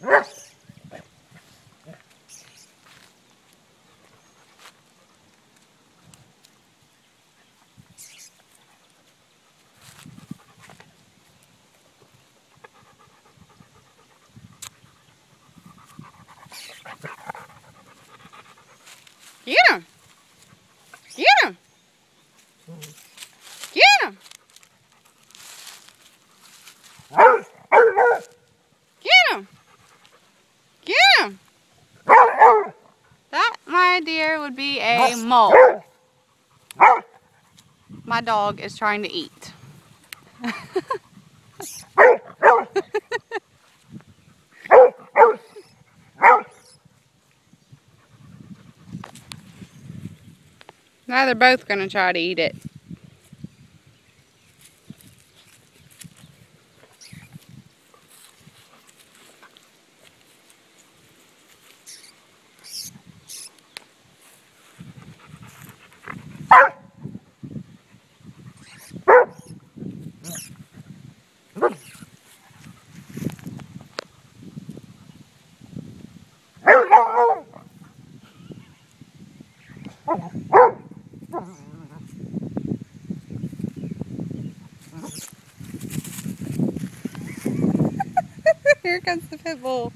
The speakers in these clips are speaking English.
Him. Get him. Get him. Get him. Get him. That, my dear, would be a mole. My dog is trying to eat. Now they're both going to try to eat it. Here comes the pit bull.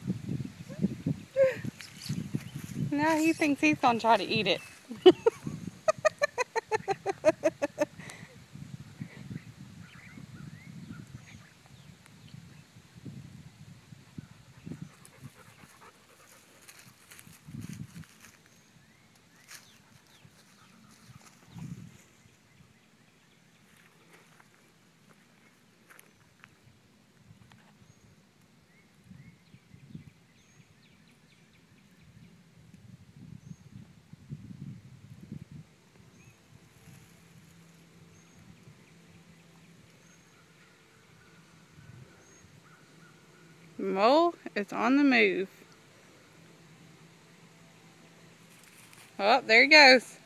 Now he thinks he's going to try to eat it. Mole is on the move. Oh, there he goes.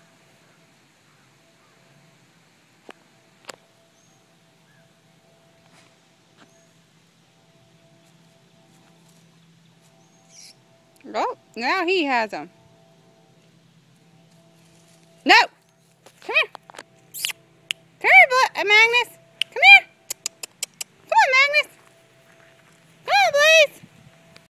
Oh, now he has them. No! Come here. Come here, Magnus.